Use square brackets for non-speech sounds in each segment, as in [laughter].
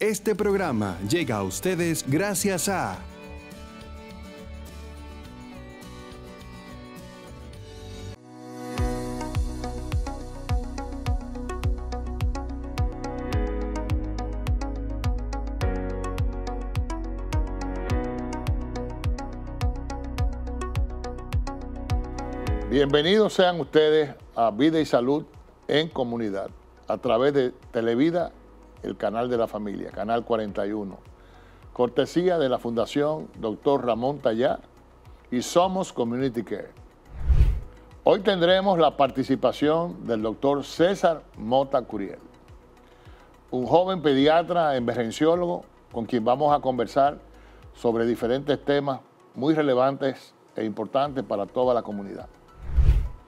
Este programa llega a ustedes gracias a... Bienvenidos sean ustedes a Vida y Salud en Comunidad a través de Televida, el canal de la familia, Canal 41. Cortesía de la Fundación Dr. Ramón Tallá y Somos Community Care. Hoy tendremos la participación del doctor César Mota Curiel, un joven pediatra emergenciólogo con quien vamos a conversar sobre diferentes temas muy relevantes e importantes para toda la comunidad.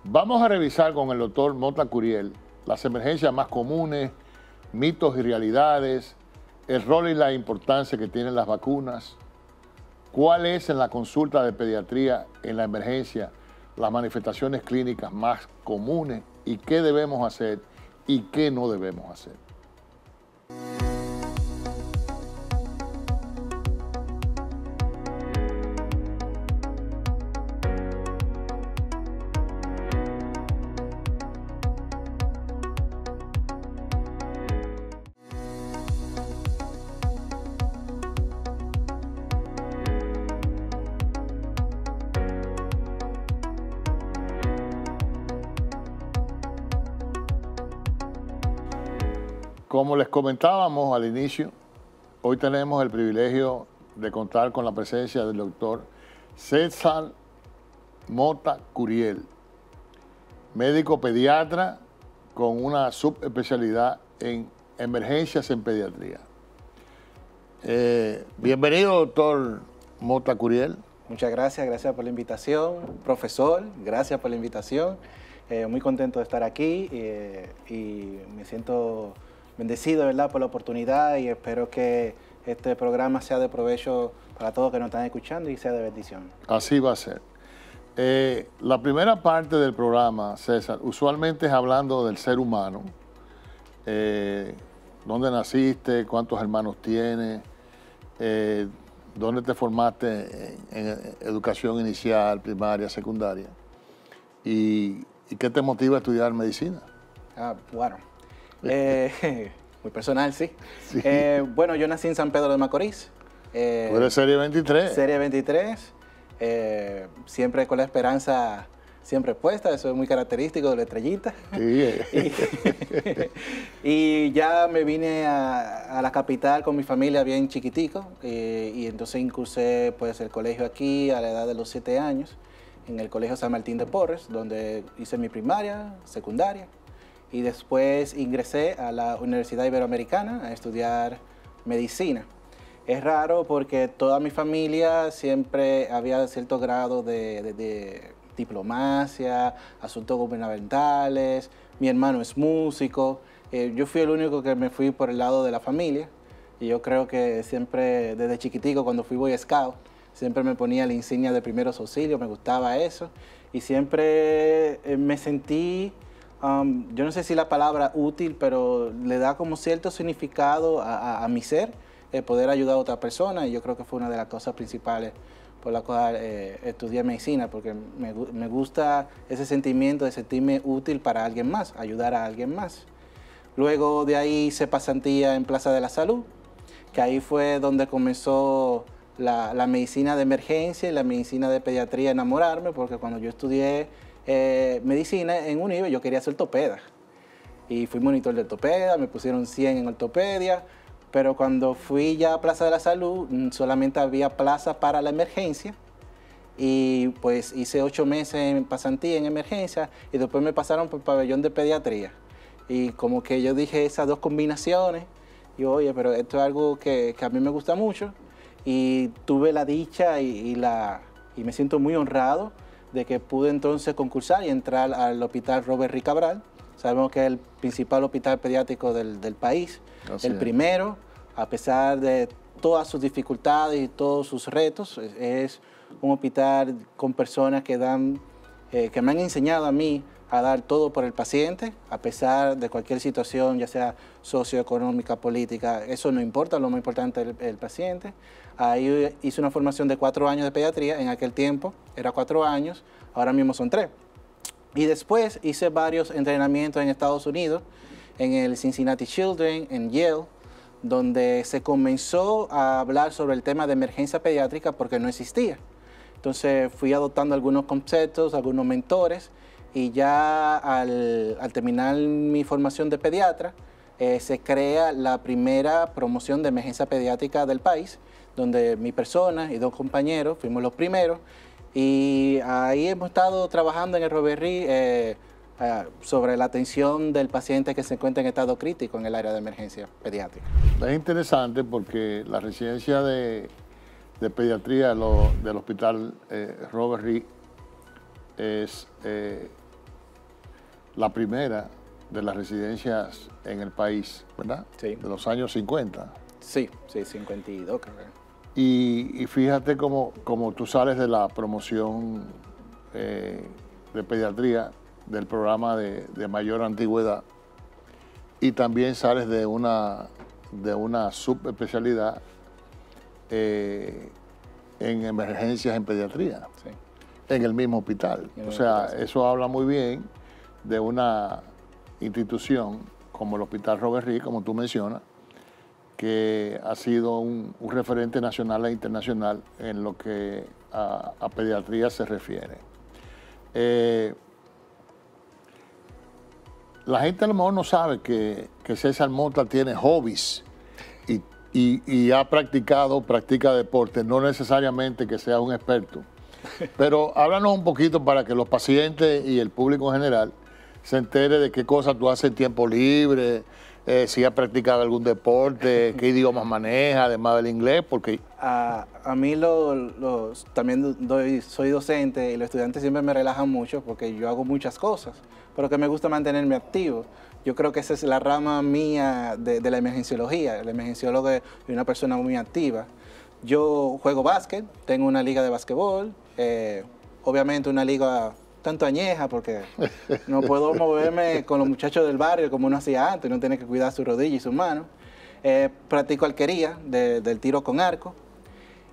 Vamos a revisar con el doctor Mota Curiel las emergencias más comunes, mitos y realidades, el rol y la importancia que tienen las vacunas, cuál es en la consulta de pediatría en la emergencia las manifestaciones clínicas más comunes y qué debemos hacer y qué no debemos hacer. Como les comentábamos al inicio, hoy tenemos el privilegio de contar con la presencia del doctor César Mota Curiel, médico pediatra con una subespecialidad en emergencias en pediatría. Eh, bienvenido, doctor Mota Curiel. Muchas gracias, gracias por la invitación. Profesor, gracias por la invitación. Eh, muy contento de estar aquí eh, y me siento bendecido ¿verdad? por la oportunidad y espero que este programa sea de provecho para todos que nos están escuchando y sea de bendición. Así va a ser. Eh, la primera parte del programa, César, usualmente es hablando del ser humano. Eh, ¿Dónde naciste? ¿Cuántos hermanos tienes? Eh, ¿Dónde te formaste en, educación inicial, primaria, secundaria? ¿Y, ¿Y, qué te motiva a estudiar medicina? Ah, bueno, eh, [laughs] muy personal, sí. Eh, bueno, yo nací en San Pedro de Macorís. Eh, Tú eres serie 23. Serie 23. Eh, siempre con la esperanza siempre puesta, eso es muy característico de la estrellita. Sí. [laughs] [laughs] y, ya me vine a, la capital con mi familia bien chiquitico y entonces incursé pues el colegio aquí a la edad de los 7 años en el Colegio San Martín de Porres, donde hice mi primaria, secundaria y después ingresé a la Universidad Iberoamericana a estudiar medicina. Es raro porque toda mi familia siempre había cierto grado de, diplomacia, asuntos gubernamentales, mi hermano es músico, eh, yo fui el único que me fui por el lado de la familia y yo creo que siempre desde chiquitico cuando fui Boy Scout, siempre me ponía la insignia de primeros auxilios, me gustaba eso y siempre eh, me sentí Um, yo no sé si la palabra útil, pero le da como cierto significado a, mi ser, el poder ayudar a otra persona, y yo creo que fue una de las cosas principales por la cual eh, estudié medicina, porque me, me, gusta ese sentimiento de sentirme útil para alguien más, ayudar a alguien más. Luego de ahí hice pasantía en Plaza de la Salud, que ahí fue donde comenzó la, la medicina de emergencia y la medicina de pediatría a enamorarme, porque cuando yo estudié eh, medicina en UNIBE, yo quería ser ortopeda. Y fui monitor de ortopeda, me pusieron 100 en ortopedia, pero cuando fui ya a Plaza de la Salud, mm, solamente había plaza para la emergencia. Y pues hice ocho meses en pasantía en emergencia y después me pasaron por el pabellón de pediatría. Y como que yo dije esas dos combinaciones, y oye, pero esto es algo que, que a mí me gusta mucho. Y tuve la dicha y, y, la, y me siento muy honrado de que pude entonces concursar y entrar al hospital Robert Ricabral. Sabemos que es el principal hospital pediátrico del, país, el primero, a pesar de todas sus dificultades y todos sus retos, es un hospital con personas que dan, eh, que me han enseñado a mí a dar todo por el paciente, a pesar de cualquier situación, ya sea socioeconómica, política, eso no importa, lo más importante es el, paciente. Ahí hice una formación de cuatro años de pediatría, en aquel tiempo era cuatro años, ahora mismo son tres. Y después hice varios entrenamientos en Estados Unidos, en el Cincinnati Children, en Yale, donde se comenzó a hablar sobre el tema de emergencia pediátrica porque no existía. Entonces fui adoptando algunos conceptos, algunos mentores, y ya al, terminar mi formación de pediatra, eh, se crea la primera promoción de emergencia pediátrica del país, donde mi persona y dos compañeros fuimos los primeros, y ahí hemos estado trabajando en el Roberry eh, eh, sobre la atención del paciente que se encuentra en estado crítico en el área de emergencia pediátrica. Es interesante porque la residencia de, pediatría del Hospital Robert Reed es la primera de las residencias en el país, ¿verdad? Sí. De los años 50. Sí, sí, 52 creo. Y, y fíjate cómo, tú sales de la promoción eh, de pediatría del programa de, mayor antigüedad y también sales de una, de una subespecialidad eh, en emergencias en pediatría, en el mismo hospital. o sea, eso habla muy bien de una institución como el Hospital Robert Reed, como tú mencionas, que ha sido un, referente nacional e internacional en lo que a, pediatría se refiere. Eh, la gente a lo mejor no sabe que, César Mota tiene hobbies y, ha practicado, practica deporte, no necesariamente que sea un experto. [laughs] Pero háblanos un poquito para que los pacientes y el público en general se entere de qué cosas tú haces en tiempo libre, eh, si ha practicado algún deporte, [laughs] qué idiomas maneja, además del inglés, porque... A, a mí lo, también doy, soy docente y los estudiantes siempre me relajan mucho porque yo hago muchas cosas, pero que me gusta mantenerme activo. Yo creo que esa es la rama mía de, la emergenciología. El emergenciólogo es una persona muy activa. Yo juego básquet, tengo una liga de básquetbol, eh, obviamente una liga tanto añeja porque no puedo moverme con los muchachos del barrio como uno hacía antes, no tiene que cuidar su rodilla y sus manos. Eh, practico alquería del tiro con arco,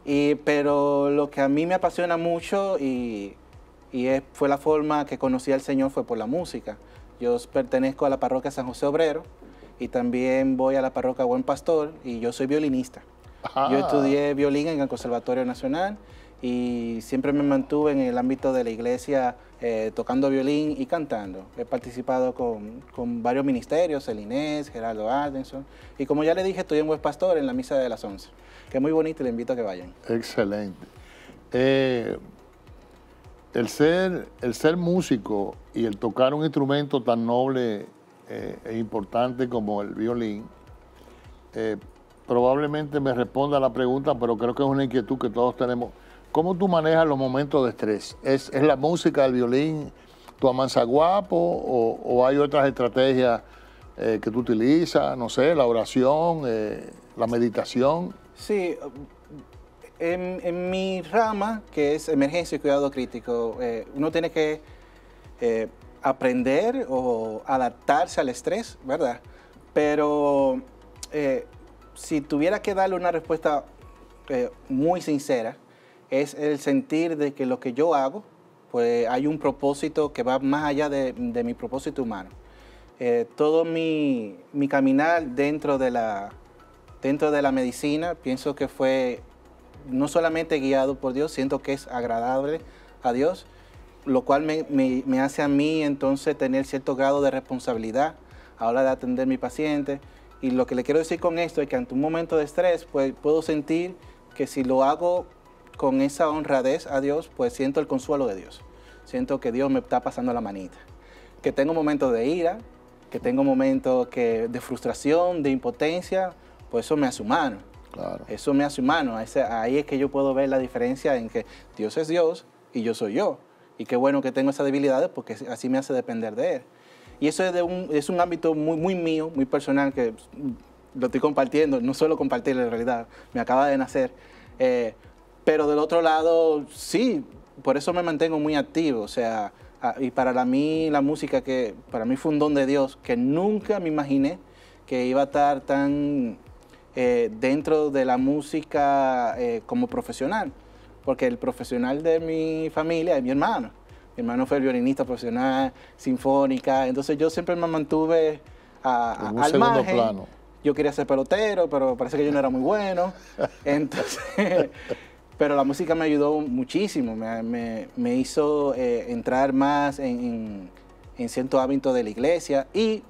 y, pero lo que a mí me apasiona mucho y, fue la forma que conocí al Señor fue por la música. Yo pertenezco a la parroquia San José Obrero y también voy a la parroquia Buen Pastor y yo soy violinista. Yo estudié violín en el Conservatorio Nacional y siempre me mantuve en el ámbito de la iglesia eh, tocando violín y cantando. He participado con, con, varios ministerios, el Inés, Gerardo Ardenson, y como ya le dije, estoy en Buen Pastor en la misa de las 11, que es muy bonito y le invito a que vayan. Excelente. Eh, el, ser, el ser músico y el tocar un instrumento tan noble eh, e importante como el violín, probablemente me responda la pregunta, pero creo que es una inquietud que todos tenemos ¿Cómo tú manejas los momentos de estrés? ¿Es, la música, el violín, tu amansa guapo o, hay otras estrategias eh, que tú utilizas? No sé, la oración, eh, la meditación. Sí, en, mi rama, que es emergencia y cuidado crítico, eh, uno tiene que aprender o adaptarse al estrés, ¿verdad? Pero si tuviera que darle una respuesta muy sincera, es el sentir de que lo que yo hago, pues hay un propósito que va más allá de, mi propósito humano. Eh, todo mi, caminar dentro de, la, dentro de la medicina, pienso que fue no solamente guiado por Dios, siento que es agradable a Dios, lo cual me, hace a mí entonces tener cierto grado de responsabilidad a la hora de atender a mi paciente. Y lo que le quiero decir con esto es que ante un momento de estrés, pues puedo sentir que si lo hago con esa honradez a Dios, pues siento el consuelo de Dios. Siento que Dios me está pasando la manita. Que tengo momentos de ira, que tengo momentos que, de frustración, de impotencia, pues eso me hace humano. Claro. Eso me hace humano. Ahí es que yo puedo ver la diferencia en que Dios es Dios y yo soy yo. Y qué bueno que tengo esas debilidades porque así me hace depender de Él. Y eso es, de un, es un ámbito muy, muy mío, muy personal, que lo estoy compartiendo, no suelo compartirlo en realidad, me acaba de nacer. Eh, pero del otro lado, sí, por eso me mantengo muy activo. O sea, y para mí la música que para mí fue un don de Dios que nunca me imaginé que iba a estar tan eh, dentro de la música eh, como profesional, porque el profesional de mi familia es mi hermano. Mi hermano fue el violinista profesional, sinfónica, entonces yo siempre me mantuve a, al margen. Plano. Yo quería ser pelotero, pero parece que yo no era muy bueno. [laughs] Entonces, pero la música me ayudó muchísimo, me, me, hizo eh, entrar más en, en, cierto hábito de la iglesia y,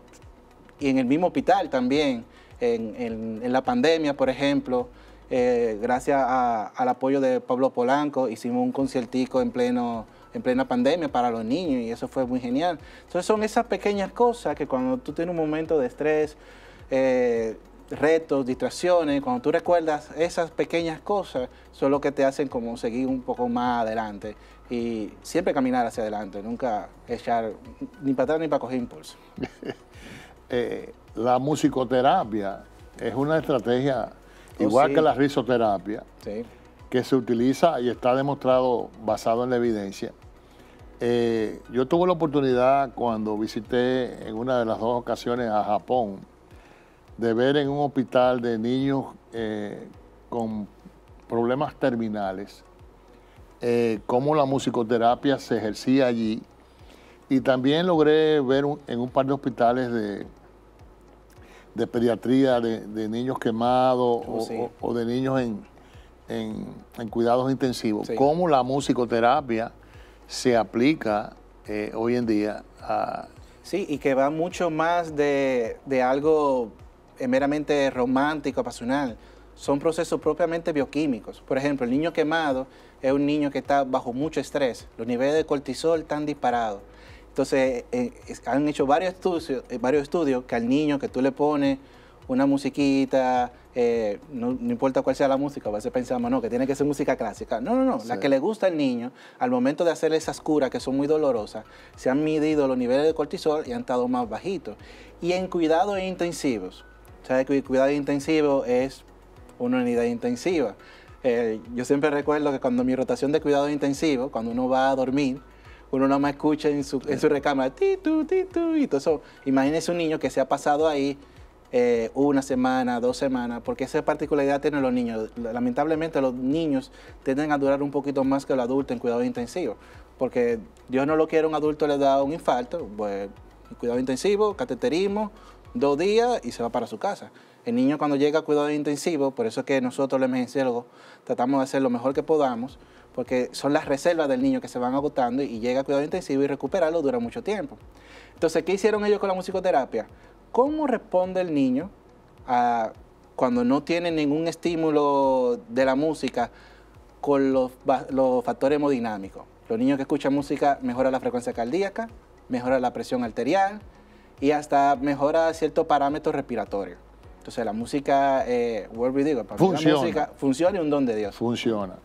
y en el mismo hospital también en, la pandemia, por ejemplo, eh, gracias al apoyo de Pablo Polanco, hicimos un conciertico en, pleno, en plena pandemia para los niños y eso fue muy genial. Entonces son esas pequeñas cosas que cuando tú tienes un momento de estrés, eh, retos, distracciones, cuando tú recuerdas esas pequeñas cosas, son lo que te hacen como seguir un poco más adelante y siempre caminar hacia adelante, nunca echar ni para atrás ni para coger impulso. [laughs] Eh, la musicoterapia es una estrategia, oh, igual que la risoterapia, que se utiliza y está demostrado basado en la evidencia. Eh, yo tuve la oportunidad cuando visité en una de las dos ocasiones a Japón de ver en un hospital de niños eh, con problemas terminales eh, cómo la musicoterapia se ejercía allí. Y también logré ver en un par de hospitales de, de pediatría de, niños quemados oh, o, de niños en, cuidados intensivos, cómo la musicoterapia se aplica eh, hoy en día a... Sí, y que va mucho más de, algo meramente romántico, pasional. Son procesos propiamente bioquímicos. Por ejemplo, el niño quemado es un niño que está bajo mucho estrés. Los niveles de cortisol están disparados. Entonces, eh, han hecho varios estudios, eh, varios estudios que al niño que tú le pones una musiquita, eh, no, importa cuál sea la música, a veces pensamos, no, que tiene que ser música clásica. No, no, no, la que le gusta al niño, al momento de hacer esas curas que son muy dolorosas, se han medido los niveles de cortisol y han estado más bajitos. Y en cuidados intensivos, ¿sabes que cuidado intensivo es una unidad intensiva? yo siempre recuerdo que cuando mi rotación de cuidado intensivo, cuando uno va a dormir, uno nada más escucha en su, en su recámara, titu, titu, y todo eso. Imagínese un niño que se ha pasado ahí eh, una semana, dos semanas, porque esa particularidad tienen los niños. Lamentablemente los niños tienden a durar un poquito más que el adulto en cuidado intensivo, porque Dios no lo quiere, un adulto le da un infarto, pues cuidado intensivo, cateterismo, dos días y se va para su casa. El niño cuando llega a cuidado intensivo, por eso es que nosotros los emergenciólogos tratamos de hacer lo mejor que podamos, porque son las reservas del niño que se van agotando y llega a cuidado intensivo y recuperarlo dura mucho tiempo. Entonces, ¿qué hicieron ellos con la musicoterapia? ¿Cómo responde el niño cuando no tiene ningún estímulo de la música con los, factores hemodinámicos? Los niños que escuchan música mejora la frecuencia cardíaca, mejora la presión arterial y hasta mejora ciertos parámetros respiratorios. Entonces la música, eh, vuelvo y digo, para funciona. la música funciona y un don de Dios. Funciona.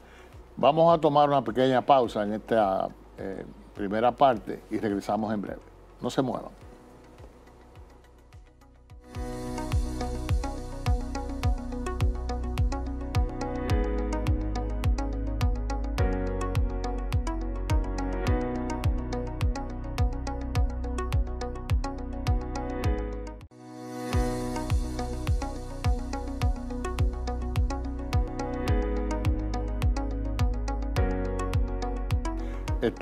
Vamos a tomar una pequeña pausa en esta eh, primera parte y regresamos en breve. No se muevan.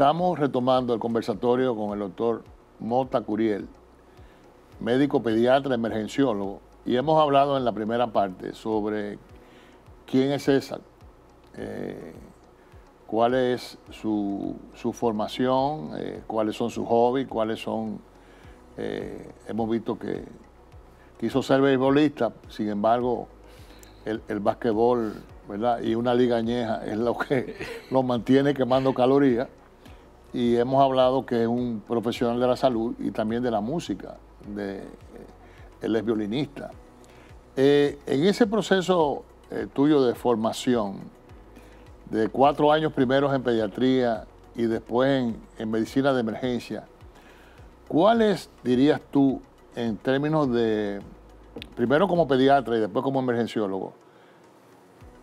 Estamos retomando el conversatorio con el doctor Mota Curiel, médico pediatra emergenciólogo, y hemos hablado en la primera parte sobre quién es César, eh, cuál es su, formación, eh, cuáles son sus hobbies, cuáles son... Eh, hemos visto que quiso ser beisbolista, sin embargo, el, el basquetbol ¿verdad? y una liga añeja es lo que lo mantiene quemando calorías y hemos hablado que es un profesional de la salud y también de la música, eh, él es violinista. Eh, en ese proceso eh, tuyo de formación, de cuatro años primeros en pediatría y después en, medicina de emergencia, ¿cuáles dirías tú en términos de, primero como pediatra y después como emergenciólogo,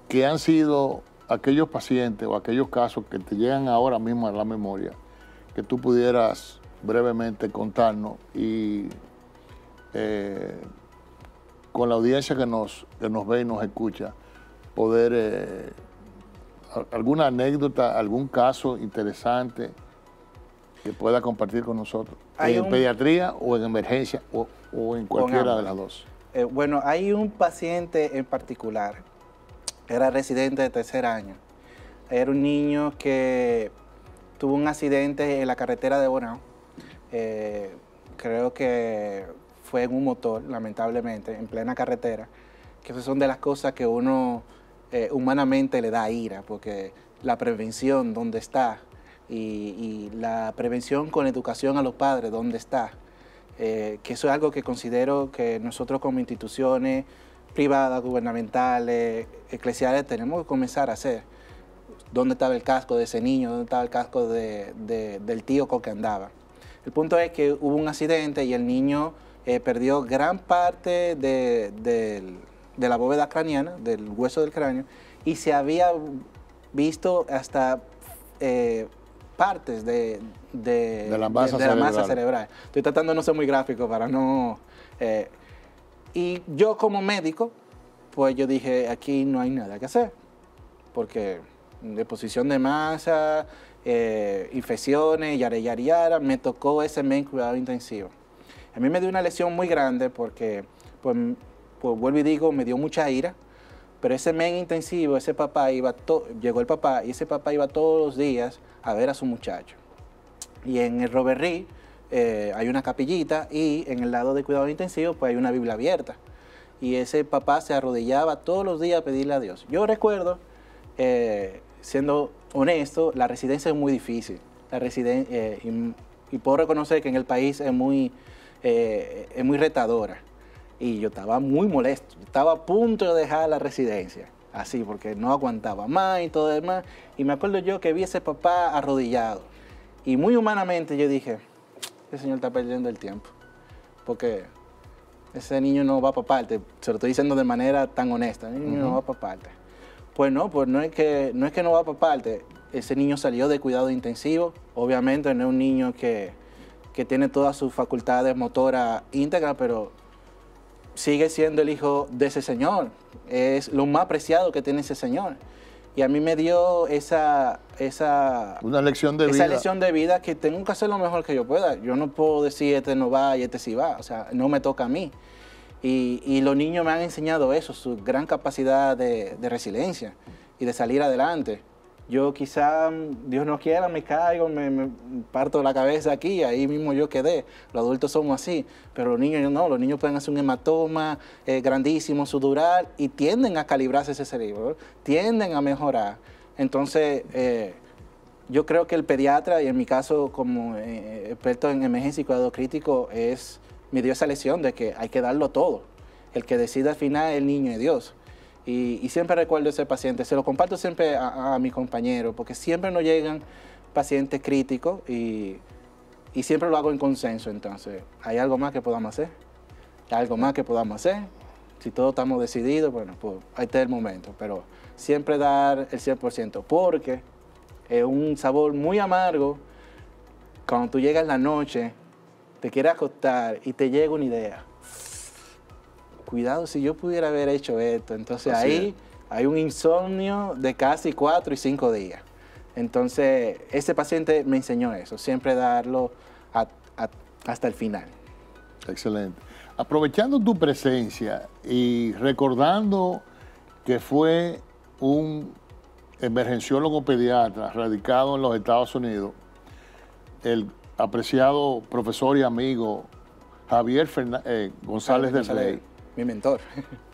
que han sido aquellos pacientes o aquellos casos que te llegan ahora mismo a la memoria, que tú pudieras brevemente contarnos y con la audiencia que nos, que nos ve y nos escucha, poder alguna anécdota, algún caso interesante que pueda compartir con nosotros, en pediatría o en emergencia o, en cualquiera de las dos. Eh, bueno, hay un paciente en particular, era residente de tercer año, era un niño que tuvo un accidente en la carretera de Bonao, eh, creo que fue en un motor, lamentablemente, en plena carretera, que son de las cosas que uno eh, humanamente le da ira, porque la prevención, ¿dónde está? Y, la prevención con educación a los padres, ¿dónde está? Eh, que eso es algo que considero que nosotros como instituciones privadas, gubernamentales, eclesiales, tenemos que comenzar a hacer. ¿Dónde estaba el casco de ese niño? ¿Dónde estaba el casco del tío con que andaba? El punto es que hubo un accidente y el niño eh, perdió gran parte del de la bóveda craneana, del hueso del cráneo, y se había visto hasta eh, partes de, la, masa, cerebral. Estoy tratando de no ser muy gráfico para no... Eh, y yo como médico, pues yo dije, aquí no hay nada que hacer, porque deposición de masa, eh, infecciones, yara, yara, yara, me tocó ese men cuidado intensivo. A mí me dio una lesión muy grande porque pues, pues vuelvo y digo, me dio mucha ira, pero ese men intensivo, ese papá iba, llegó el papá y ese papá iba todos los días a ver a su muchacho. Y en el Roberry eh, hay una capillita y en el lado de cuidado intensivo pues hay una Biblia abierta. Y ese papá se arrodillaba todos los días a pedirle a Dios. Yo recuerdo, eh, siendo honesto, la residencia es muy difícil. La eh, y, puedo reconocer que en el país es muy, es muy retadora. Y yo estaba muy molesto, estaba a punto de dejar la residencia, así, porque no aguantaba más y todo demás. Y me acuerdo yo que vi a ese papá arrodillado. Y muy humanamente yo dije, ese señor está perdiendo el tiempo, porque ese niño no va para parte, se lo estoy diciendo de manera tan honesta, el niño no va para parte. Pues no, pues no es que no, es que no va para parte, ese niño salió de cuidado intensivo, obviamente no es un niño que, que tiene todas sus facultades motoras íntegras, pero sigue siendo el hijo de ese Señor. Es lo más preciado que tiene ese Señor. Y a mí me dio esa, esa, Una lección de esa lección de vida que tengo que hacer lo mejor que yo pueda. Yo no puedo decir este no va y este sí va. O sea, no me toca a mí. Y, y los niños me han enseñado eso, su gran capacidad de, de resiliencia y de salir adelante. Yo quizá, Dios no quiera, me caigo, me, parto la cabeza aquí, ahí mismo yo quedé. Los adultos somos así, pero los niños no, los niños pueden hacer un hematoma eh, grandísimo, sudural, y tienden a calibrarse ese cerebro, tienden a mejorar. Entonces, eh, yo creo que el pediatra, y en mi caso como eh, experto en emergencia y cuidado crítico, es, me dio esa lección de que hay que darlo todo. El que decide al final es el niño y Dios. Y, siempre recuerdo ese paciente, se lo comparto siempre a, a mis compañeros, porque siempre nos llegan pacientes críticos y, siempre lo hago en consenso. Entonces, ¿hay algo más que podamos hacer? ¿Hay algo más que podamos hacer? Si todos estamos decididos, bueno, pues ahí está el momento. Pero siempre dar el 100%, porque es un sabor muy amargo cuando tú llegas en la noche, te quieres acostar y te llega una idea cuidado si yo pudiera haber hecho esto. Entonces ahí hay un insomnio de casi cuatro y cinco días. Entonces ese paciente me enseñó eso, siempre darlo hasta el final. Excelente. Aprovechando tu presencia y recordando que fue un emergenciólogo pediatra radicado en los Estados Unidos, el apreciado profesor y amigo Javier eh, González de Rey mi mentor. [laughs]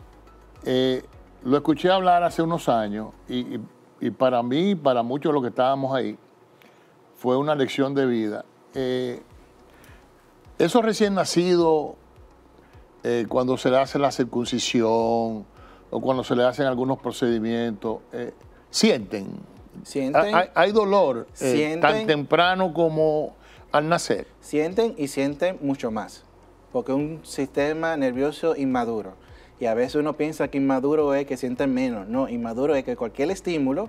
Eh, lo escuché hablar hace unos años y, para mí, para muchos de los que estábamos ahí, fue una lección de vida. Eh, eso recién nacido, eh, cuando se le hace la circuncisión o cuando se le hacen algunos procedimientos, sienten. Sienten. Hay, dolor tan temprano como al nacer. Sienten y sienten mucho más porque es un sistema nervioso inmaduro. Y a veces uno piensa que inmaduro es que sienten menos. No, inmaduro es que cualquier estímulo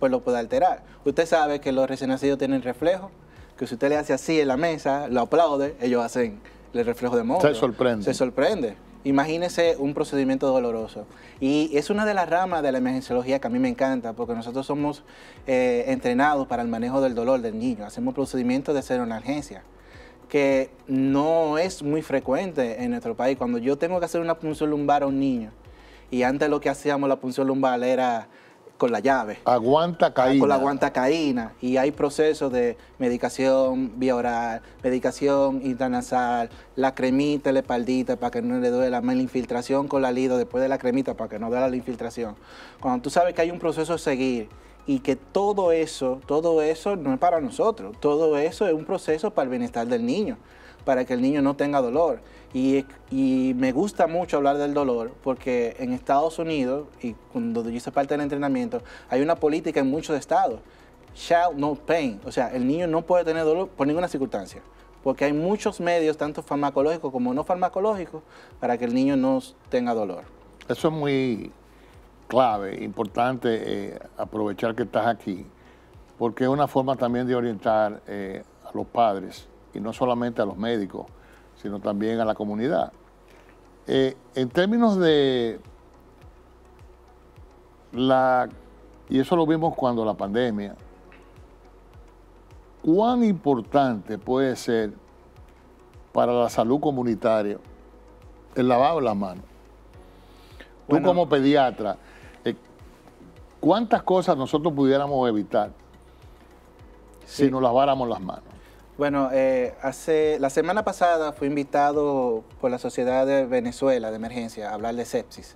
pues lo puede alterar. Usted sabe que los recién nacidos tienen reflejo, que si usted le hace así en la mesa, lo aplaude, ellos hacen el reflejo de monstruo. Se sorprende. Se sorprende. Imagínese un procedimiento doloroso. Y es una de las ramas de la emergenciología que a mí me encanta, porque nosotros somos eh, entrenados para el manejo del dolor del niño. Hacemos procedimientos de seroanalgesia, que no es muy frecuente en nuestro país. Cuando yo tengo que hacer una punción lumbar a un niño, y antes lo que hacíamos la punción lumbar era con la llave. Aguanta caína. Con la aguantacaína. Y hay procesos de medicación vía oral, medicación intranasal, la cremita, la espaldita para que no le duela, la infiltración con la lido después de la cremita para que no duela la infiltración. Cuando tú sabes que hay un proceso a seguir y que todo eso, todo eso no es para nosotros, todo eso es un proceso para el bienestar del niño, para que el niño no tenga dolor. Y, me gusta mucho hablar del dolor porque en Estados Unidos, y cuando yo hice parte del entrenamiento, hay una política en muchos estados, shall no pain, o sea, el niño no puede tener dolor por ninguna circunstancia, porque hay muchos medios, tanto farmacológicos como no farmacológicos, para que el niño no tenga dolor. Eso es muy clave, importante eh, aprovechar que estás aquí, porque es una forma también de orientar eh, a los padres, y no solamente a los médicos, sino también a la comunidad. Eh, en términos de la, y eso lo vimos cuando la pandemia, ¿cuán importante puede ser para la salud comunitaria el lavado de las manos? Tú como pediatra, ¿cuántas cosas nosotros pudiéramos evitar si nos laváramos las manos? Bueno, eh, hace, la semana pasada fui invitado por la Sociedad de Venezuela de Emergencia a hablar de sepsis.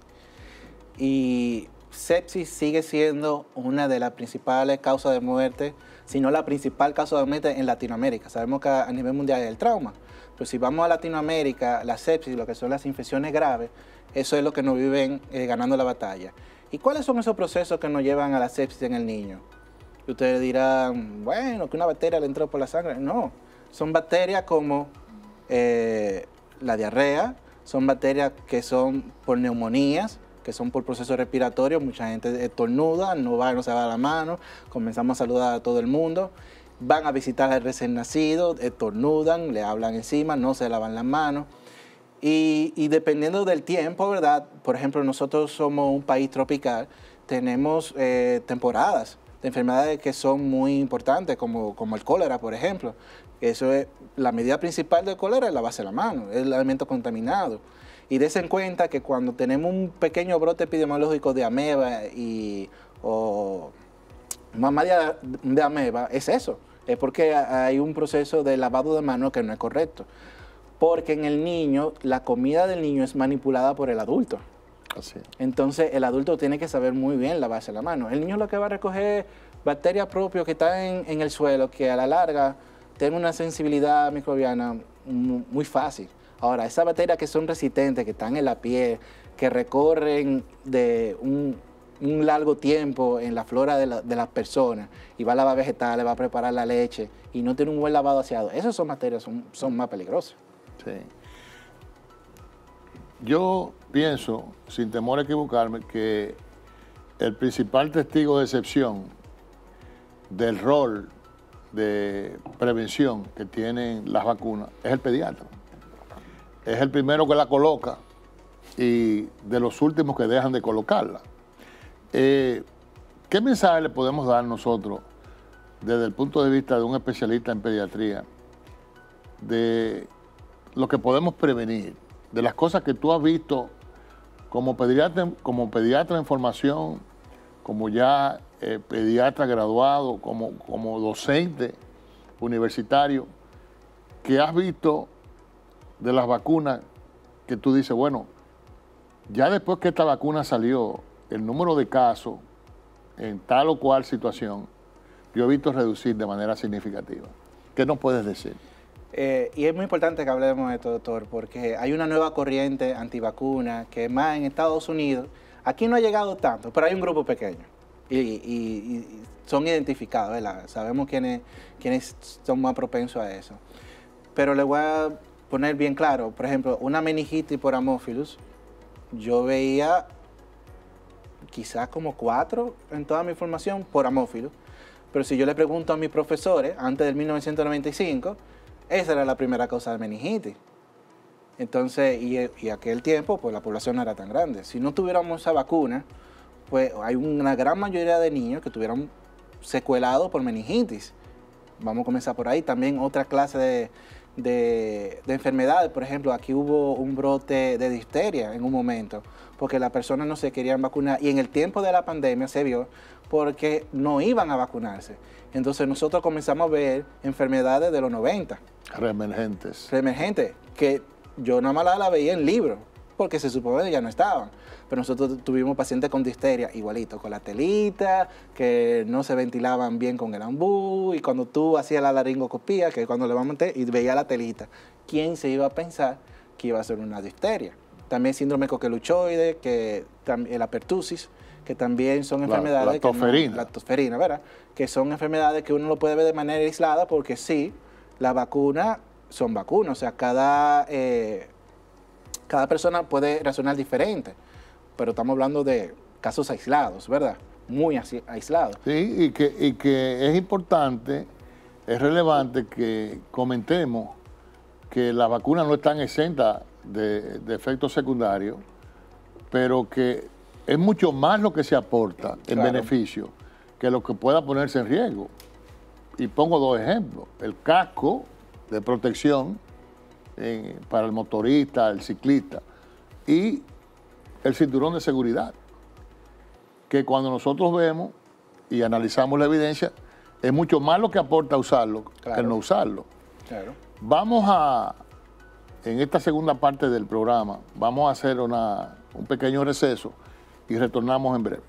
Y sepsis sigue siendo una de las principales causas de muerte, si no la principal causa de muerte en Latinoamérica. Sabemos que a nivel mundial es el trauma, pero si vamos a Latinoamérica, la sepsis, lo que son las infecciones graves, eso es lo que nos viven eh, ganando la batalla. ¿Y cuáles son esos procesos que nos llevan a la sepsis en el niño? ustedes dirán, bueno, que una bacteria le entró por la sangre. No, son bacterias como eh, la diarrea, son bacterias que son por neumonías, que son por procesos respiratorios. Mucha gente estornuda, no va, no se va la mano, comenzamos a saludar a todo el mundo. Van a visitar al recién nacido, estornudan, le hablan encima, no se lavan las manos. Y, dependiendo del tiempo, ¿verdad? Por ejemplo, nosotros somos un país tropical, tenemos eh, temporadas de enfermedades que son muy importantes, como, como el cólera, por ejemplo. Eso es, la medida principal del cólera es la base de la mano, es el alimento contaminado. Y desen cuenta que cuando tenemos un pequeño brote epidemiológico de ameba y, o mamá de ameba, es eso. Es porque hay un proceso de lavado de manos que no es correcto. Porque en el niño, la comida del niño es manipulada por el adulto. Entonces el adulto tiene que saber muy bien lavarse la mano. El niño lo que va a recoger bacterias propias que están en, el suelo, que a la larga tienen una sensibilidad microbiana muy fácil. Ahora, esas bacterias que son resistentes, que están en la piel, que recorren de un, largo tiempo en la flora de, las personas y va a lavar vegetales, va a preparar la leche y no tiene un buen lavado aseado, esas son bacterias son, son más peligrosas. Sí. Yo pienso, sin temor a equivocarme, que el principal testigo de excepción del rol de prevención que tienen las vacunas es el pediatra. Es el primero que la coloca y de los últimos que dejan de colocarla. Eh, ¿Qué mensaje le podemos dar nosotros desde el punto de vista de un especialista en pediatría de lo que podemos prevenir? de las cosas que tú has visto como pediatra, como pediatra en formación, como ya eh, pediatra graduado, como, como docente universitario, que has visto de las vacunas que tú dices, bueno, ya después que esta vacuna salió, el número de casos en tal o cual situación, yo he visto reducir de manera significativa. ¿Qué nos puedes decir? Eh, y es muy importante que hablemos de esto, doctor, porque hay una nueva corriente antivacuna que más en Estados Unidos, aquí no ha llegado tanto, pero hay un grupo pequeño y, son identificados, ¿verdad? Sabemos quiénes, quiénes son más propensos a eso. Pero le voy a poner bien claro, por ejemplo, una meningitis por amófilos, yo veía quizás como cuatro en toda mi formación por amófilos, Pero si yo le pregunto a mis profesores, antes del 1995, esa era la primera causa de meningitis. Entonces, y, y aquel tiempo, pues la población no era tan grande. Si no tuviéramos esa vacuna, pues hay una gran mayoría de niños que tuvieron secuelados por meningitis. Vamos a comenzar por ahí. También otra clase de, enfermedades. Por ejemplo, aquí hubo un brote de difteria en un momento, porque las personas no se querían vacunar. Y en el tiempo de la pandemia se vio porque no iban a vacunarse. Entonces nosotros comenzamos a ver enfermedades de los 90. Reemergentes. Reemergentes, que yo nada más la veía en libros, porque se supone que ya no estaban. Pero nosotros tuvimos pacientes con disteria igualito, con la telita, que no se ventilaban bien con el ambú, y cuando tú hacías la laringoscopía, que cuando le vamos a y veía la telita, ¿quién se iba a pensar que iba a ser una disteria? También síndrome coqueluchoide, que la pertusis, que también son enfermedades... La tosferina. la tosferina, ¿verdad? Que son enfermedades que uno lo puede ver de manera aislada porque sí, la vacuna son vacunas, o sea, cada, eh, cada persona puede reaccionar diferente, pero estamos hablando de casos aislados, ¿verdad? Muy aislados. Sí, y que, y que es importante, es relevante que comentemos que las vacunas no están exentas de, de efectos secundarios, pero que es mucho más lo que se aporta en beneficio que lo que pueda ponerse en riesgo. Y pongo dos ejemplos. El casco de protección eh, para el motorista, el ciclista, y el cinturón de seguridad, que cuando nosotros vemos y analizamos la evidencia, es mucho más lo que aporta usarlo que no usarlo. Vamos a, en esta segunda parte del programa, vamos a hacer una, un pequeño receso y retornamos en breve.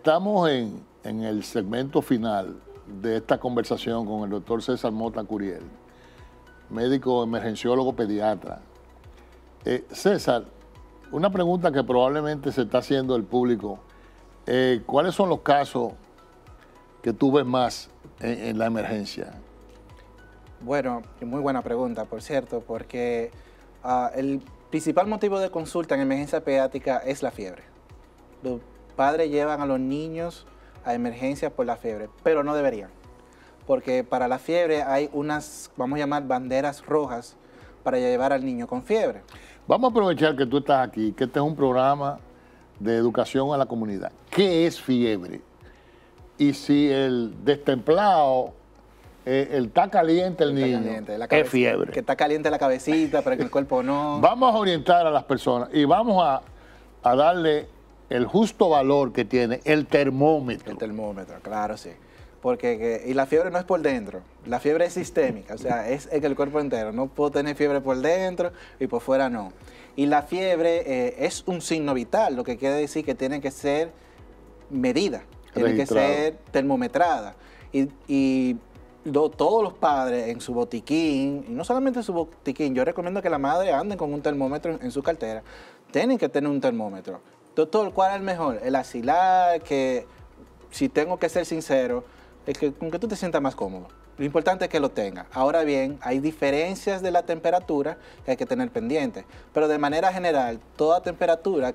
Estamos en, el segmento final de esta conversación con el doctor César Mota Curiel, médico emergenciólogo pediatra. Eh, César, una pregunta que probablemente se está haciendo el público. Eh, ¿Cuáles son los casos que tú ves más en, la emergencia? Bueno, muy buena pregunta, por cierto, porque ah, el principal motivo de consulta en emergencia pediátrica es la fiebre padres llevan a los niños a emergencias por la fiebre, pero no deberían. Porque para la fiebre hay unas, vamos a llamar banderas rojas para llevar al niño con fiebre. Vamos a aprovechar que tú estás aquí, que este es un programa de educación a la comunidad. ¿Qué es fiebre? Y si el destemplado, eh, el, está caliente el niño, es fiebre. Que está caliente la cabecita, pero que el cuerpo no. Vamos a orientar a las personas y vamos a, a darle el justo valor que tiene el termómetro. El termómetro, claro, sí. Porque, y la fiebre no es por dentro, la fiebre es sistémica, o sea, [laughs] es en el cuerpo entero. No puedo tener fiebre por dentro y por fuera no. Y la fiebre eh, es un signo vital, lo que quiere decir que tiene que ser medida, tiene que ser termometrada. Y, todos los padres en su botiquín, y no solamente en su botiquín, yo recomiendo que la madre ande con un termómetro en su cartera, tienen que tener un termómetro. Doctor, ¿cuál es el mejor? El asilar, que si tengo que ser sincero, es que con que tú te sientas más cómodo. Lo importante es que lo tenga. Ahora bien, hay diferencias de la temperatura que hay que tener pendiente. Pero de manera general, toda temperatura,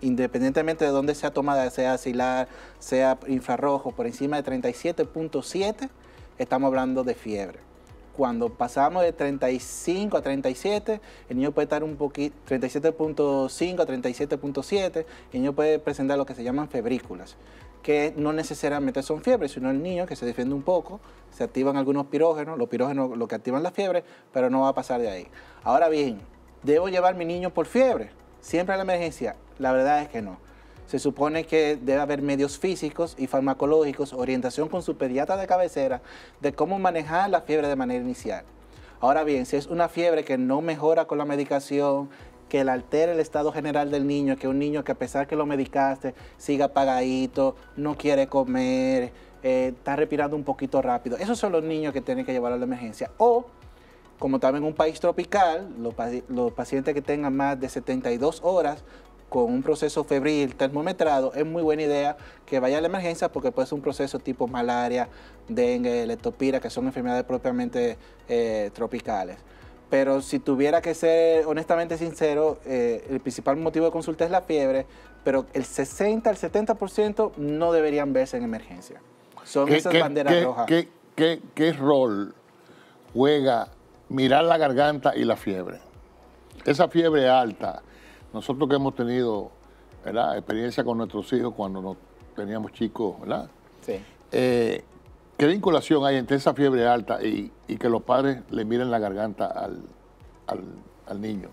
independientemente de dónde sea tomada, sea asilar, sea infrarrojo, por encima de 37.7, estamos hablando de fiebre cuando pasamos de 35 a 37, el niño puede estar un poquito, 37.5 a 37.7, el niño puede presentar lo que se llaman febrículas, que no necesariamente son fiebres, sino el niño que se defiende un poco, se activan algunos pirógenos, los pirógenos lo que activan la fiebre, pero no va a pasar de ahí. Ahora bien, ¿debo llevar mi niño por fiebre? Siempre a la emergencia. La verdad es que no se supone que debe haber medios físicos y farmacológicos, orientación con su pediatra de cabecera de cómo manejar la fiebre de manera inicial. Ahora bien, si es una fiebre que no mejora con la medicación, que le altera el estado general del niño, que un niño que a pesar que lo medicaste siga apagadito, no quiere comer, eh, está respirando un poquito rápido. Esos son los niños que tienen que llevar a la emergencia. O, como estamos en un país tropical, los pacientes que tengan más de 72 horas con un proceso febril termometrado, es muy buena idea que vaya a la emergencia porque puede ser un proceso tipo malaria, dengue, leptopira, que son enfermedades propiamente eh, tropicales. Pero si tuviera que ser honestamente sincero, eh, el principal motivo de consulta es la fiebre, pero el 60 al 70% no deberían verse en emergencia. Son esas banderas rojas. ¿Qué rol juega mirar la garganta y la fiebre? Esa fiebre alta, nosotros que hemos tenido experiencia con nuestros hijos cuando nos teníamos chicos, ¿verdad? Sí. Eh, ¿Qué vinculación hay entre esa fiebre alta y, que los padres le miren la garganta al, al, niño?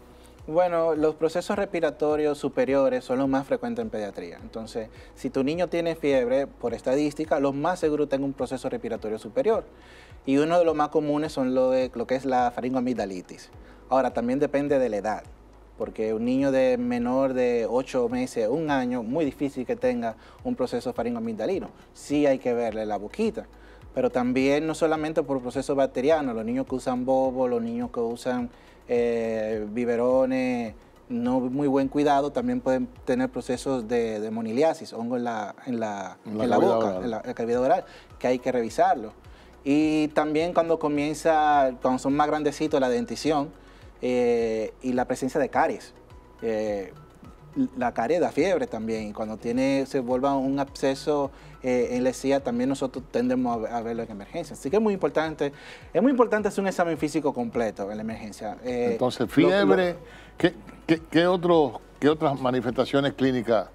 Bueno, los procesos respiratorios superiores son los más frecuentes en pediatría. Entonces, si tu niño tiene fiebre, por estadística, lo más seguro tenga un proceso respiratorio superior. Y uno de los más comunes son lo, de, lo que es la faringoamigdalitis. Ahora, también depende de la edad porque un niño de menor de 8 meses, un año, muy difícil que tenga un proceso faringoamigdalino. Sí hay que verle la boquita, pero también no solamente por proceso bacteriano, los niños que usan bobo, los niños que usan eh, biberones, no muy buen cuidado, también pueden tener procesos de, de moniliasis, hongo en la, en la, en la, boca, en la, cavidad oral, que hay que revisarlo. Y también cuando comienza, cuando son más grandecitos, la dentición, eh, y la presencia de caries. Eh, la caries da fiebre también. Cuando tiene, se vuelva un absceso eh, en la encía, también nosotros tendemos a, verlo en emergencia. Así que es muy importante, es muy importante hacer un examen físico completo en la emergencia. Entonces, fiebre, ¿qué, qué, otras manifestaciones clínicas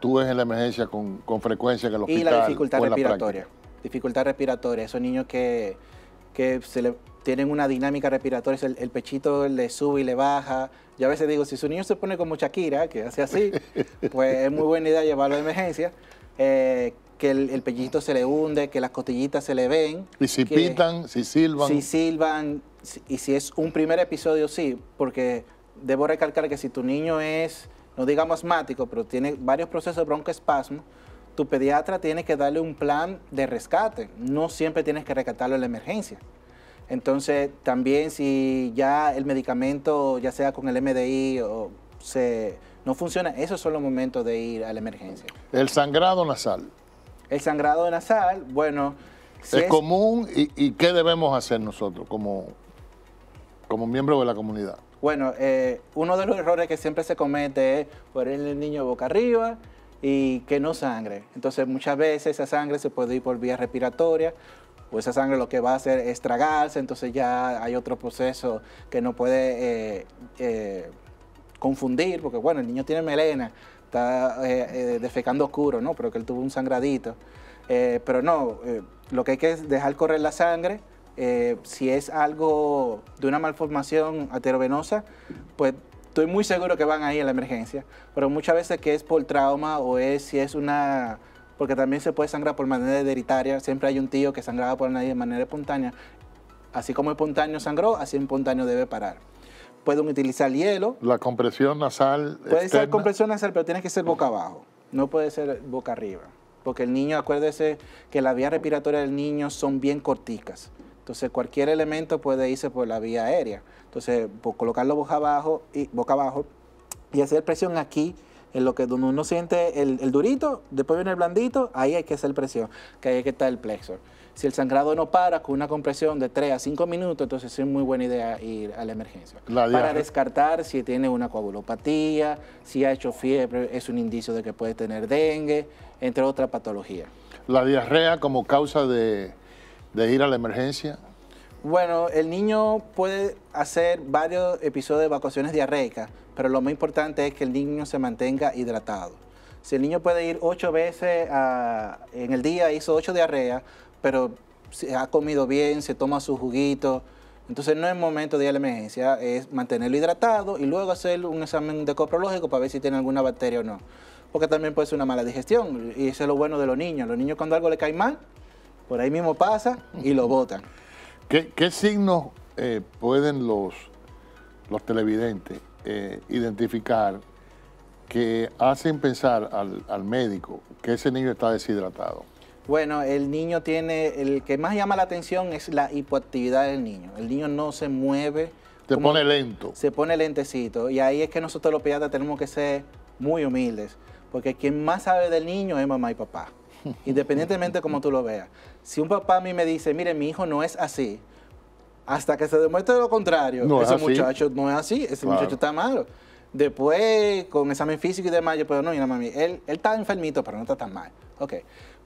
tú ves en la emergencia con, frecuencia que el hospital? Y la dificultad respiratoria. Dificultad respiratoria. Esos niños que, que se le tienen una dinámica respiratoria, el, el, pechito le sube y le baja. Yo a veces digo, si su niño se pone como Shakira, que hace así, [laughs] pues es muy buena idea llevarlo a emergencia. Eh, que el, pechito se le hunde, que las costillitas se le ven. Y si pitan, si silban. Si silban, y si es un primer episodio, sí, porque debo recalcar que si tu niño es, no digamos asmático, pero tiene varios procesos de broncoespasmo, tu pediatra tiene que darle un plan de rescate. No siempre tienes que rescatarlo en la emergencia. Entonces, también si ya el medicamento, ya sea con el MDI o se, no funciona, esos son los momentos de ir a la emergencia. El sangrado nasal. El sangrado nasal, bueno... es, común y, qué debemos hacer nosotros como, como miembros de la comunidad. Bueno, eh, uno de los errores que siempre se comete es ponerle el niño boca arriba y que no sangre. Entonces muchas veces esa sangre se puede ir por vía respiratoria o esa sangre lo que va a hacer es tragarse, entonces ya hay otro proceso que no puede eh, eh, confundir, porque bueno, el niño tiene melena, está eh, defecando oscuro, ¿no? Pero que él tuvo un sangradito. pero no, lo que hay que es dejar correr la sangre. si es algo de una malformación aterovenosa, pues estoy muy seguro que van ahí a la emergencia. Pero muchas veces que es por trauma o es si es una porque también se puede sangrar por manera hereditaria. Siempre hay un tío que sangraba por nadie de manera espontánea. Así como espontáneo sangró, así espontáneo debe parar. Pueden utilizar hielo. La compresión nasal. Puede ser compresión nasal, pero tiene que ser boca abajo. No puede ser boca arriba. Porque el niño, acuérdese que las vías respiratorias del niño son bien corticas. Entonces, cualquier elemento puede irse por la vía aérea. Entonces, por colocarlo boca abajo y, boca abajo y hacer presión aquí en lo que uno siente el, durito, después viene el blandito, ahí hay que hacer presión, que ahí hay que estar el plexor. Si el sangrado no para con una compresión de 3 a 5 minutos, entonces es muy buena idea ir a la emergencia. para descartar si tiene una coagulopatía, si ha hecho fiebre, es un indicio de que puede tener dengue, entre otras patologías. La diarrea como causa de, de ir a la emergencia. Bueno, el niño puede hacer varios episodios de evacuaciones diarreicas, pero lo más importante es que el niño se mantenga hidratado. Si el niño puede ir ocho veces en el día, hizo ocho diarreas, pero ha comido bien, se toma su juguito, entonces no es momento de ir a la emergencia, es mantenerlo hidratado y luego hacer un examen de coprológico para ver si tiene alguna bacteria o no. Porque también puede ser una mala digestión y eso es lo bueno de los niños. Los niños cuando algo le cae mal, por ahí mismo pasa y lo botan. ¿Qué, signos eh, pueden los, los televidentes eh, identificar que hacen pensar al, médico que ese niño está deshidratado? Bueno, el niño tiene, el que más llama la atención es la hipoactividad del niño. El niño no se mueve. Se pone lento. Se pone lentecito. Y ahí es que nosotros los pediatras tenemos que ser muy humildes. Porque quien más sabe del niño es mamá y papá. [laughs] Independientemente de cómo tú lo veas. Si un papá a mí me dice, mire, mi hijo no es así, hasta que se demuestre lo contrario, ese muchacho no es así, ese muchacho está malo. Después, con examen físico y demás, yo puedo, no, mira, mami, él, él está enfermito, pero no está tan mal. Ok.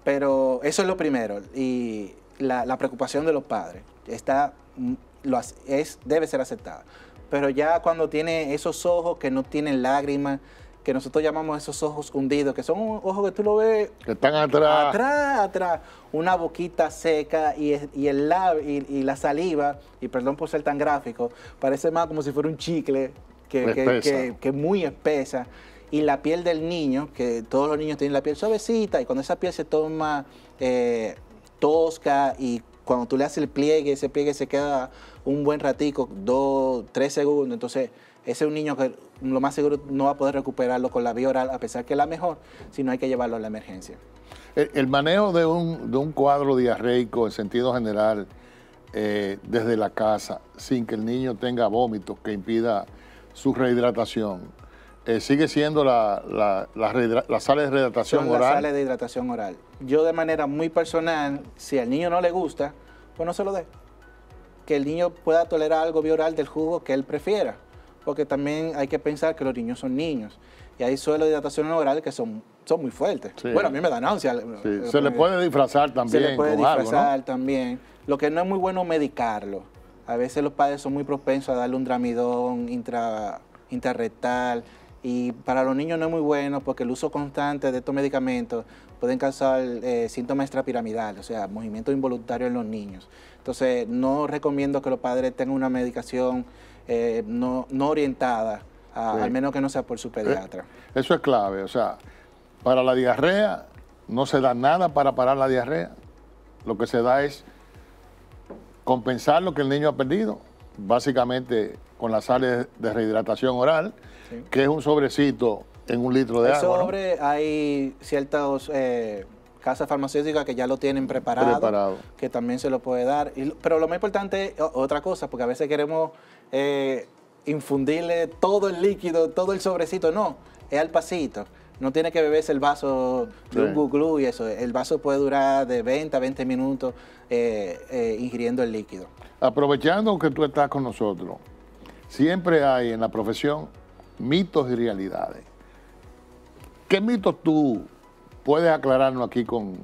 Pero eso es lo primero. Y la, preocupación de los padres está, mm, lo, es, debe ser aceptada. Pero ya cuando tiene esos ojos que no tienen lágrimas, que nosotros llamamos esos ojos hundidos, que son ojos que tú lo ves... Que están atrás. Atrás, atrás. Una boquita seca y, y el y, y, la saliva, y perdón por ser tan gráfico, parece más como si fuera un chicle que, que, que, muy espesa. Y la piel del niño, que todos los niños tienen la piel suavecita, y cuando esa piel se toma eh, tosca y cuando tú le haces el pliegue, ese pliegue se queda un buen ratico, dos, tres segundos, entonces ese es un niño que lo más seguro no va a poder recuperarlo con la vía oral, a pesar que es la mejor, sino hay que llevarlo a la emergencia. El, manejo de un, de un, cuadro diarreico en sentido general eh, desde la casa, sin que el niño tenga vómitos que impida su rehidratación, eh, sigue siendo la, la, la, sala de rehidratación oral. La sala de hidratación oral. Yo de manera muy personal, si al niño no le gusta, pues no se lo dé. Que el niño pueda tolerar algo bioral del jugo que él prefiera porque también hay que pensar que los niños son niños y hay suelos de hidratación oral que son, son muy fuertes. Bueno, a mí me da náusea. Se le puede disfrazar también. Se le puede disfrazar también. Lo que no es muy bueno medicarlo. A veces los padres son muy propensos a darle un dramidón intra, intrarrectal y para los niños no es muy bueno porque el uso constante de estos medicamentos pueden causar eh, síntomas extrapiramidales, o sea, movimiento involuntario en los niños. Entonces, no recomiendo que los padres tengan una medicación eh, no, orientada, al menos que no sea por su pediatra. Eh, eso es clave, o sea, para la diarrea no se da nada para parar la diarrea, lo que se da es compensar lo que el niño ha perdido, básicamente con la sal de rehidratación oral, que es un sobrecito en un litro de agua. sobre hay ciertas eh, casas farmacéuticas que ya lo tienen preparado, que también se lo puede dar. pero lo más importante es otra cosa, porque a veces queremos eh, infundirle todo el líquido, todo el sobrecito, no, es al pasito. No tiene que beberse el vaso de un guglú y eso. El vaso puede durar de 20 a 20 minutos eh, eh, ingiriendo el líquido. Aprovechando que tú estás con nosotros, siempre hay en la profesión mitos y realidades. ¿Qué mitos tú puedes aclararnos aquí con,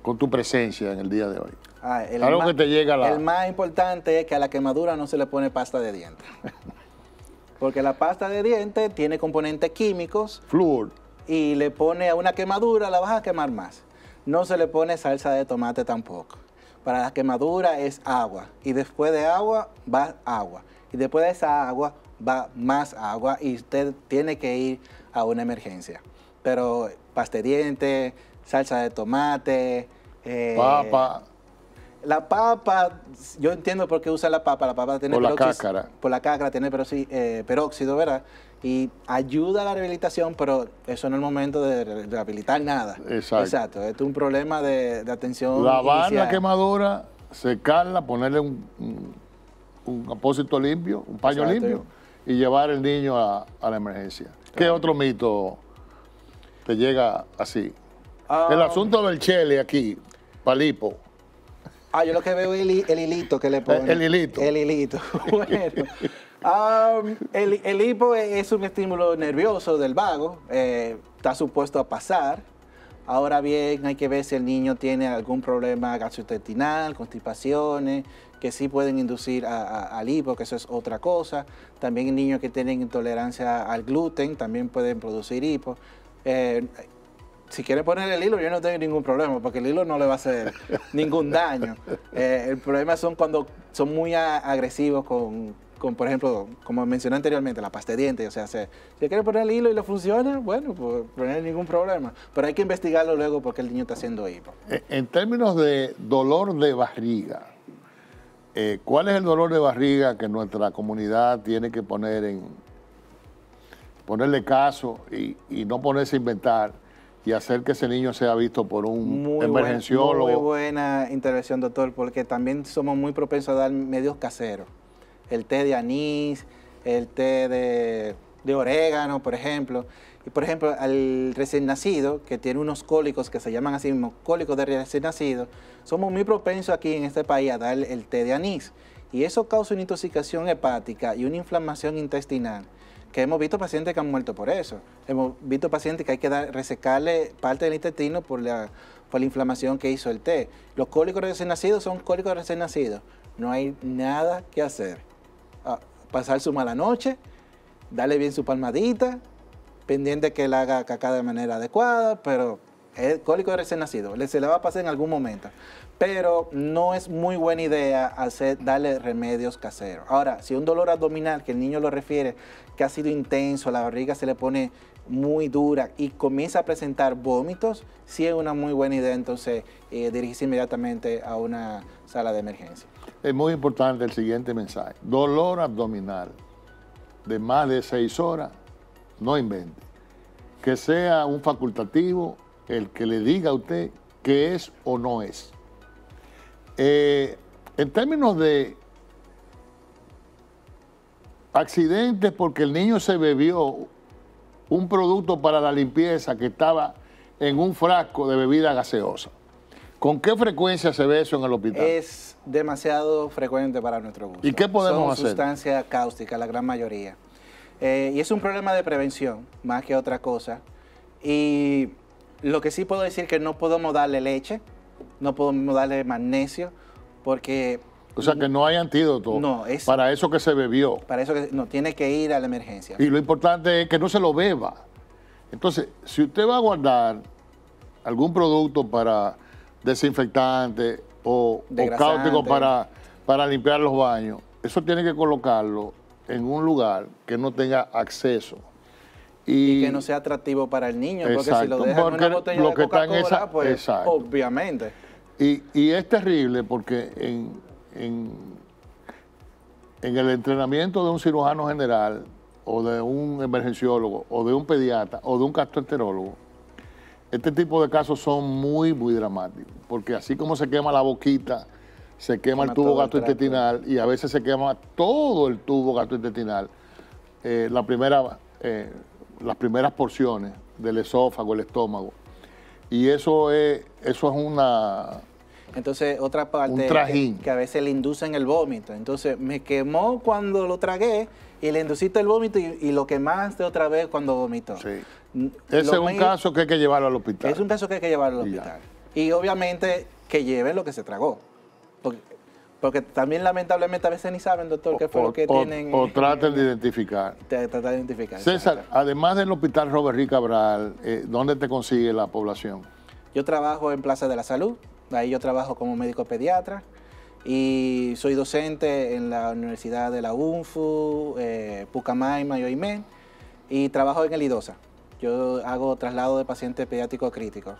con tu presencia en el día de hoy? Ah, el que te llega El más importante es que a la quemadura no se le pone pasta de dientes. [laughs] Porque la pasta de dientes tiene componentes químicos. Flúor. Y le pone a una quemadura, la vas a quemar más. No se le pone salsa de tomate tampoco. Para la quemadura es agua. Y después de agua va agua. Y después de esa agua va más agua y usted tiene que ir a una emergencia. Pero pasta de dientes, salsa de tomate, eh, papa la papa, yo entiendo por qué usa la papa, la papa tiene por la cáscara. Por la cáscara tiene eh, peróxido, ¿verdad? Y ayuda a la rehabilitación, pero eso no es el momento de rehabilitar nada. Exacto. Exacto, esto es un problema de, atención Lavar la quemadura, secarla, ponerle un, un, apósito limpio, un paño limpio, y llevar el niño a, la emergencia. ¿Qué otro mito te llega así? Ah, el asunto del chele aquí, palipo. Ah, yo lo que veo es el, hilito que le pone. El, hilito. El hilito. [laughs] bueno. Um, el, hipo es un estímulo nervioso del vago, eh, está supuesto a pasar. Ahora bien, hay que ver si el niño tiene algún problema gastrointestinal, constipaciones, que sí pueden inducir al hipo, que eso es otra cosa. También niños que tienen intolerancia al gluten también pueden producir hipo. Eh, si quiere poner el hilo, yo no tengo ningún problema, porque el hilo no le va a hacer ningún daño. [laughs] Eh, el problema son cuando son muy agresivos con, por ejemplo, como mencioné anteriormente, la pasta de dientes. O sea, si quiere poner el hilo y le funciona, bueno, pues no hay ningún problema. Pero hay que investigarlo luego porque el niño está haciendo hipo. Eh, en términos de dolor de barriga, eh, ¿cuál es el dolor de barriga que nuestra comunidad tiene que poner en ponerle caso y, y no ponerse a inventar? Y hacer que ese niño sea visto por un emergenciólogo. muy buena intervención, doctor, porque también somos muy propensos a dar medios caseros. El té de anís, el té de, de orégano, por ejemplo. Y por ejemplo, al recién nacido, que tiene unos cólicos que se llaman así mismo cólicos de recién nacido, somos muy propensos aquí en este país a dar el té de anís. Y eso causa una intoxicación hepática y una inflamación intestinal, que hemos visto pacientes que han muerto por eso. Hemos visto pacientes que hay que dar, resecarle parte del intestino por la, por la inflamación que hizo el té. Los cólicos recién nacidos son cólicos recién nacidos. No hay nada que hacer. Ah, pasar su mala noche, darle bien su palmadita, pendiente que él haga caca de manera adecuada, pero es cólico de recién nacido, se le va a pasar en algún momento. Pero no es muy buena idea hacer, darle remedios caseros. Ahora, si un dolor abdominal, que el niño lo refiere, que ha sido intenso, la barriga se le pone muy dura y comienza a presentar vómitos, sí es una muy buena idea entonces eh, dirigirse inmediatamente a una sala de emergencia. Es muy importante el siguiente mensaje. Dolor abdominal de más de seis horas no invente. Que sea un facultativo el que le diga a usted qué es o no es. Eh, en términos de accidentes porque el niño se bebió un producto para la limpieza que estaba en un frasco de bebida gaseosa. ¿Con qué frecuencia se ve eso en el hospital? Es demasiado frecuente para nuestro gusto. ¿Y qué podemos hacer? sustancia cáustica, la gran mayoría. Eh, y es un problema de prevención, más que otra cosa. Y lo que sí puedo decir es que no podemos darle leche, no podemos darle magnesio, porque... O sea, que no hay antídoto para eso que se bebió. Para eso que no, tiene que ir a la emergencia. Y lo importante es que no se lo beba. Entonces, si usted va a guardar algún producto para desinfectante o, o cáutico para, para limpiar los baños, eso tiene que colocarlo en un lugar que no tenga acceso. Y, que no sea atractivo para el niño, porque si lo dejan en una botella de Coca-Cola, pues obviamente. Y, y, es terrible porque en, en, en el entrenamiento de un cirujano general o de un emergenciólogo o de un pediatra o de un gastroenterólogo, este tipo de casos son muy, muy dramáticos, porque así como se quema la boquita, se quema, el tubo gastrointestinal y a veces se quema todo el tubo gastrointestinal. Eh, la primera, eh, las primeras porciones del esófago, el estómago. Y eso es, eso es una... Entonces, otra parte que, a veces le inducen el vómito. Entonces, me quemó cuando lo tragué y le induciste el vómito y, lo quemaste otra vez cuando vomitó. Sí. Ese es un caso que hay que llevarlo al hospital. Es un caso que hay que llevarlo al hospital. Y obviamente que lleve lo que se tragó. Porque, también lamentablemente a veces ni saben, doctor, qué fue lo que tienen. O traten de identificar. Tratar de identificar. César, además del Hospital Robert Rick Cabral, eh, ¿dónde te consigue la población? Yo trabajo en Plaza de la Salud, ahí yo trabajo como médico pediatra y soy docente en la Universidad de la UNFU, eh, Pucamaima y y trabajo en el IDOSA. Yo hago traslado de pacientes pediátricos críticos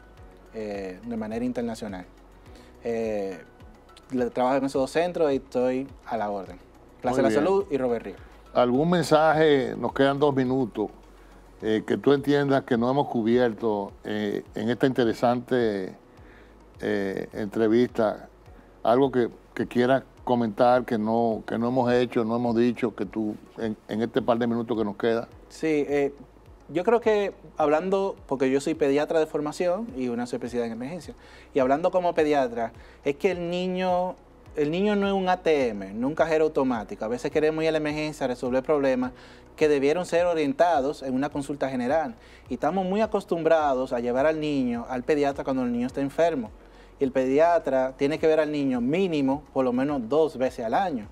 eh, de manera internacional. Eh, trabajo en esos dos centros y estoy a la orden. Plaza de la Salud y Robert Río. ¿Algún mensaje, nos quedan dos minutos, eh, que tú entiendas que no hemos cubierto eh, en esta interesante eh, entrevista? Algo que, quieras comentar que no, que no hemos hecho, no hemos dicho, que tú en, en este par de minutos que nos queda. Sí, yo creo que hablando, porque yo soy pediatra de formación y una especialidad en emergencia, y hablando como pediatra, es que el niño, el niño no es un ATM, no un cajero automático. A veces queremos ir a la emergencia a resolver problemas que debieron ser orientados en una consulta general. Y estamos muy acostumbrados a llevar al niño al pediatra cuando el niño está enfermo. Y el pediatra tiene que ver al niño mínimo por lo menos dos veces al año.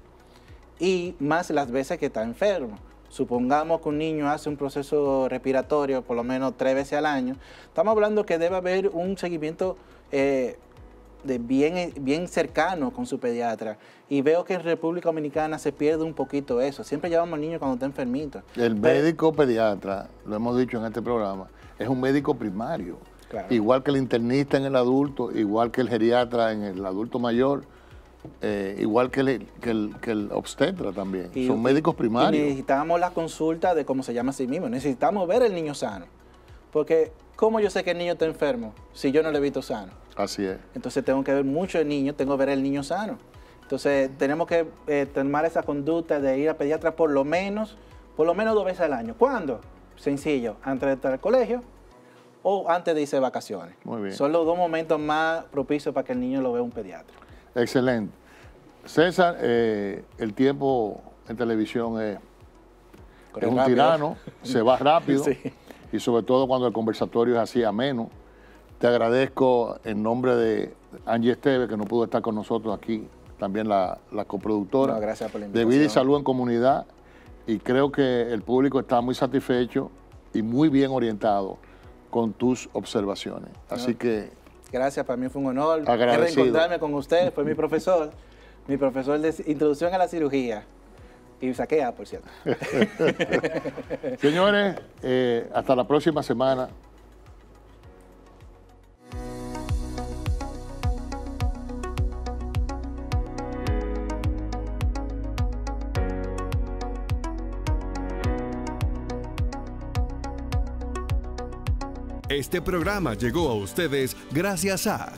Y más las veces que está enfermo supongamos que un niño hace un proceso respiratorio por lo menos tres veces al año, estamos hablando que debe haber un seguimiento eh, de bien, bien cercano con su pediatra. Y veo que en República Dominicana se pierde un poquito eso. Siempre llevamos al niño cuando está enfermito. El médico pediatra, lo hemos dicho en este programa, es un médico primario. Igual que el internista en el adulto, igual que el geriatra en el adulto mayor eh, igual que el, que, el, obstetra también. Son médicos primarios. necesitamos la consulta de cómo se llama a sí mismo. Necesitamos ver el niño sano. Porque ¿cómo yo sé que el niño está enfermo si yo no lo he visto sano? Así es. Entonces tengo que ver mucho el niño, tengo que ver el niño sano. Entonces tenemos que eh, tomar esa conducta de ir a pediatra por lo menos, por lo menos dos veces al año. ¿Cuándo? Sencillo, antes de estar al colegio o antes de irse de vacaciones. Muy bien. Son los dos momentos más propicios para que el niño lo vea un pediatra. Excelente. César, eh, el tiempo en televisión es, es un tirano, se va [laughs] rápido y sobre todo cuando el conversatorio es así ameno. Te agradezco en nombre de Angie Esteve, que no pudo estar con nosotros aquí, también la, coproductora gracias por la de Vida y Salud en Comunidad y creo que el público está muy satisfecho y muy bien orientado con tus observaciones. Así que... Gracias, para mí fue un honor reencontrarme con usted, fue mi profesor, mi profesor de introducción a la cirugía. Y saquea, por cierto. [laughs] Señores, eh, hasta la próxima semana. Este programa llegó a ustedes gracias a...